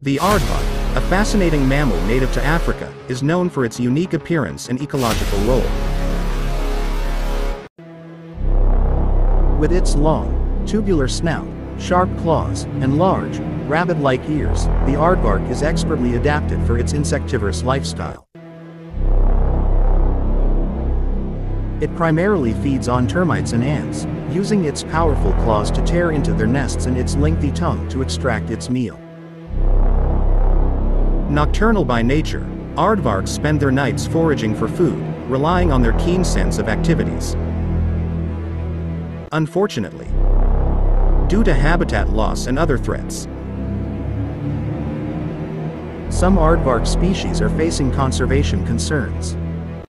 The aardvark, a fascinating mammal native to Africa, is known for its unique appearance and ecological role. With its long, tubular snout, sharp claws, and large, rabbit-like ears, the aardvark is expertly adapted for its insectivorous lifestyle. It primarily feeds on termites and ants, using its powerful claws to tear into their nests and its lengthy tongue to extract its meal. Nocturnal by nature, aardvarks spend their nights foraging for food, relying on their keen sense of activities. Unfortunately, due to habitat loss and other threats, some aardvark species are facing conservation concerns.